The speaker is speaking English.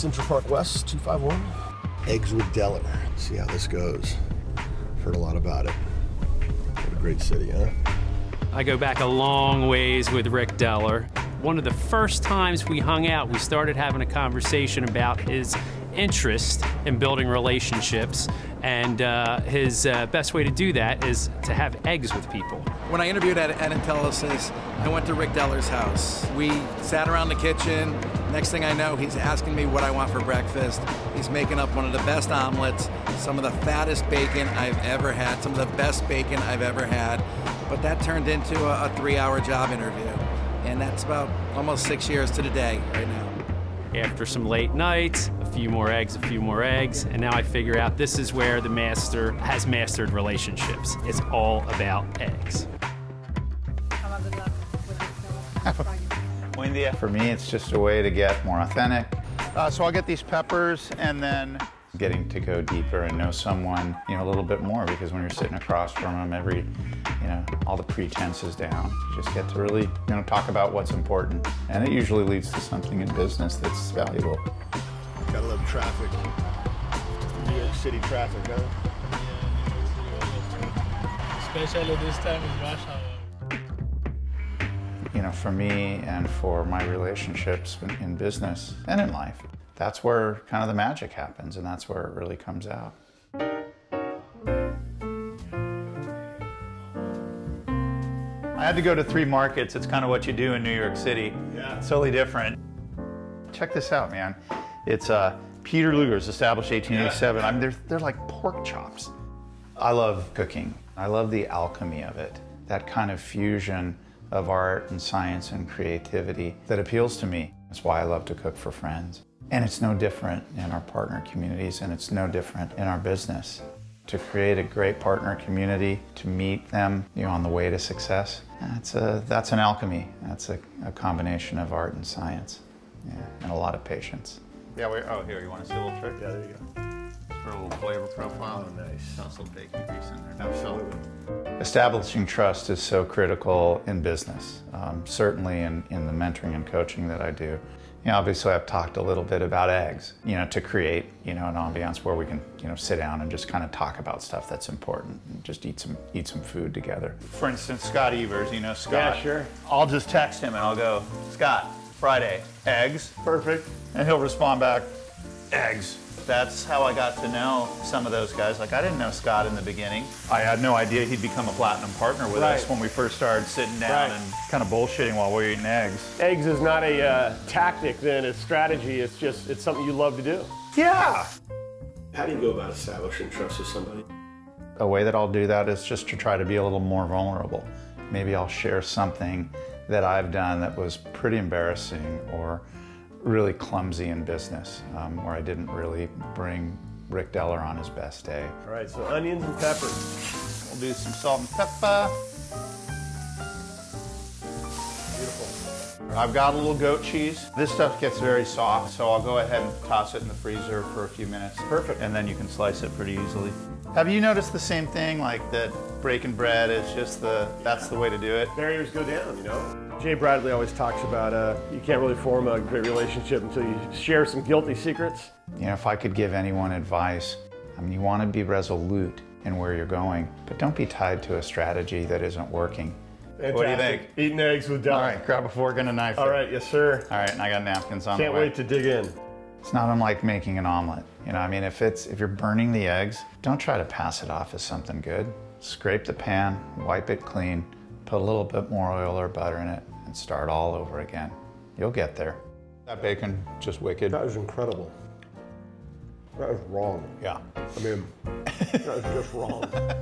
Central Park West, 251. Eggs with Dellar. See how this goes. Heard a lot about it. What a great city, huh? I go back a long ways with Rick Dellar. One of the first times we hung out, we started having a conversation about his interest in building relationships, and uh, his uh, best way to do that is to have eggs with people. When I interviewed at, at Intelisys, I went to Rick Dellar's house. We sat around the kitchen. Next thing I know, he's asking me what I want for breakfast. He's making up one of the best omelets, some of the fattest bacon I've ever had, some of the best bacon I've ever had. But that turned into a, a three hour job interview. And that's about almost six years to the day right now. After some late nights, a few more eggs, a few more eggs, and now I figure out this is where the master has mastered relationships. It's all about eggs. Buen dia. For me, it's just a way to get more authentic. Uh, so I'll get these peppers and then getting to go deeper and know someone, you know, a little bit more because when you're sitting across from them, every, you know, all the pretense is down. You just get to really, you know, talk about what's important. And it usually leads to something in business that's valuable. Gotta love traffic. New York City traffic, huh? Especially this time is rush hour. Know, for me and for my relationships in- in business and in life. That's where kind of the magic happens, and that's where it really comes out. I had to go to three markets. It's kind of what you do in New York City. Yeah. It's totally different. Check this out, man. It's uh, Peter Luger's, established 1887. I mean, they're, they're like pork chops. I love cooking. I love the alchemy of it, that kind of fusion of art and science and creativity that appeals to me. That's why I love to cook for friends. And it's no different in our partner communities, and it's no different in our business. To create a great partner community, to meet them you know, on the way to success, that's, a, that's an alchemy. That's a, a combination of art and science, yeah, and a lot of patience. Yeah, we oh, here, you want to see a little trick? Yeah, there you go. Just For a little flavor profile. Oh, nice. Toss a little bacon grease in there. Absolutely. Establishing trust is so critical in business, um, certainly in, in the mentoring and coaching that I do. You know, obviously, I've talked a little bit about eggs, you know, to create, you know, an ambiance where we can, you know, sit down and just kind of talk about stuff that's important and just eat some eat some food together. For instance, Scott Evers, you know Scott. Yeah, sure. I'll just text him and I'll go, Scott, Friday, eggs, Perfect. and he'll respond back, eggs. That's how I got to know some of those guys. Like, I didn't know Scott in the beginning. I had no idea he'd become a platinum partner with us when we first started sitting down Right. and kind of bullshitting while we were eating eggs. Eggs is not a uh, tactic, then it's strategy. It's just it's something you love to do. Yeah. How do you go about establishing trust with somebody? A way that I'll do that is just to try to be a little more vulnerable. Maybe I'll share something that I've done that was pretty embarrassing or really clumsy in business, um, where I didn't really bring Rick Dellar on his best day. All right, so onions and peppers. We'll do some salt and pepper. I've got a little goat cheese. This stuff gets very soft, so I'll go ahead and toss it in the freezer for a few minutes. Perfect. And then you can slice it pretty easily. Have you noticed the same thing, like that breaking bread is just the, that's the way to do it? Barriers go down, you know. Jay Bradley always talks about uh, you can't really form a great relationship until you share some guilty secrets. You know, if I could give anyone advice, I mean, you want to be resolute in where you're going, but don't be tied to a strategy that isn't working. What do you think? Eating eggs with Del. All right, grab a fork and a knife. All right, yes, sir. All right, and I got napkins on Can't the way. wait to dig in. It's not unlike making an omelet. You know, I mean, if it's if you're burning the eggs, don't try to pass it off as something good. Scrape the pan, wipe it clean, put a little bit more oil or butter in it, and start all over again. You'll get there. That bacon, just wicked. That was incredible. That was wrong. Yeah. I mean, that was just wrong.